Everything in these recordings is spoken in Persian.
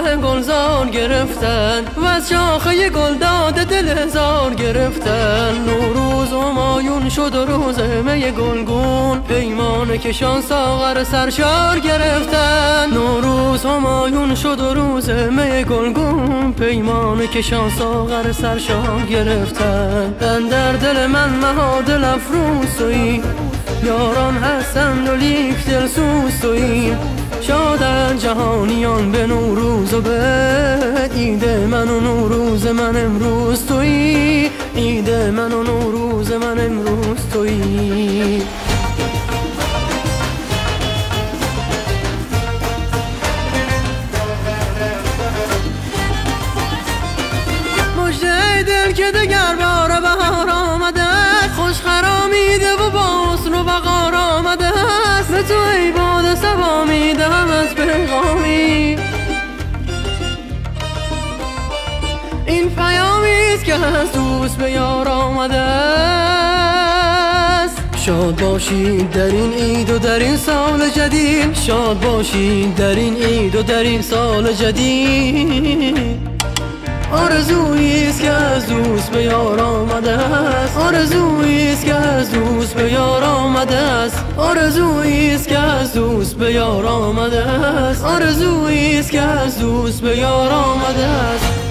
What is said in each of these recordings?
ره گلزار گرفتن و از شاخه گل داده دل هزار گرفتن. نوروز و مایون شد و روز می گلگون. پیمان کشان ساغر سرشار گرفتن. نوروز و مایون شد و روز می گلگون. پیمان کشان ساغر سرشار گرفتن. در دل من مهادل افروز یاران هستند و لیک دل سوز جهانیان به نوروز و به عید من و نوروز من امروز توی عید من و نوروز من امروز توی آمده است. به تو ای باد سبا می‌دهم از پیغامی. این پیامیست که از دوست به یار آمده است. شاد باشید در این عید و در این سال جدید. شاد باشید در این عید و در این سال جدید. آرزویی است که از دوست به یار آمده است. آرزویی است که از دوست به یار آمده است. آرزویی است که از دوست به یار آمده است. آرزویی است که از دوست به یار آمده است.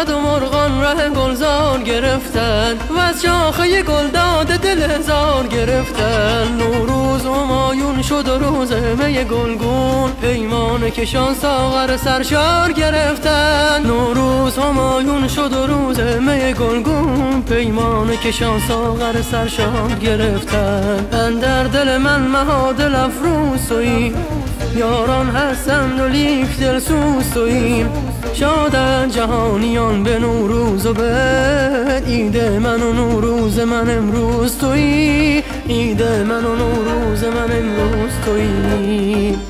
آمد و مرغان ره گلزار گرفتن و از شاخه گل داده دل هزار گرفتن. نوروز و مایون شد و روز می گلگون پیمان کشان ساغر سرشار گرفتن. نوروز و مایون شد و روز می گلگون پیمان کشان ساغر سرشار گرفتن. در دل من مهادل افروز یاران هستند و لیک دل سوز شادن جهانیان به نوروز و به عید من و نوروز من امروز توی عید من و نوروز من امروز توی